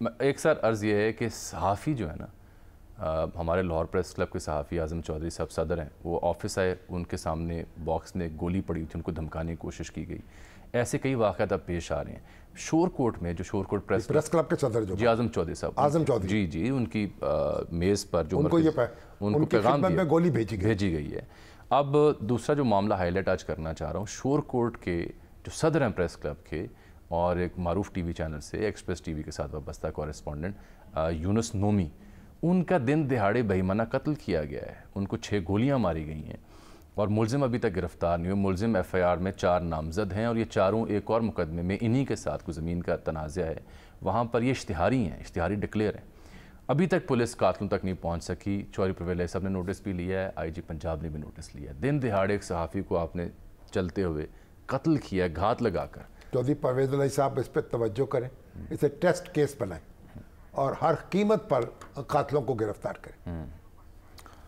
एक सर अर्ज़ ये है कि सहाफ़ी जो है ना आ, हमारे लाहौर प्रेस क्लब के सहाफ़ी आज़म चौधरी साहब सदर हैं। वो ऑफ़िस आए उनके सामने बॉक्स में गोली पड़ी थी उनको धमकाने की कोशिश की गई। ऐसे कई वाक़ात अब पेश आ रहे हैं। शोर कोर्ट में जो शोर कोर्ट प्रेस प्रेस क्लब के सदर जो जी आज़म चौधरी साहब। आज़म चौधरी। जी जी उनकी मेज़ पर जो उनको ये उनको पैगाम में गोली भेजी गई। भेजी गई है। अब दूसरा जो मामला हाईलाइट आज करना चाह रहा हूँ शोर कोर्ट के जो सदर हैं प्रेस क्लब के और एक मरूफ टीवी चैनल से, एक्सप्रेस टीवी के साथ वाबस्ता कॉरेस्पॉन्डेंट यूनस नोमी। उनका दिन दिहाड़े बेईमाना कत्ल किया गया है। उनको छः गोलियाँ मारी गई हैं। और मुलजिम अभी तक गिरफ़्तार नहीं हुए। मुलजिम एफ़ आई आर में चार नामजद हैं और ये चारों एक और मुकदमे में इन्हीं के साथ को ज़मीन का तनाज़ा है। वहाँ पर ये इश्तहारी हैं, इश्तहारी डिक्लेयर हैं। अभी तक पुलिस कातलों तक नहीं पहुँच सकी। चौरी प्रवेल साहब ने नोटिस भी लिया है। आई जी पंजाब ने भी नोटिस लिया है। दिन दिहाड़े एक सहाफ़ी को आपने चलते हुए कत्ल किया घात लगाकर। चौधरी परवेज साहब, इस पर तोज्जो करें, इसे टेस्ट केस बनाएँ और हर कीमत पर कातलों को गिरफ़्तार करें।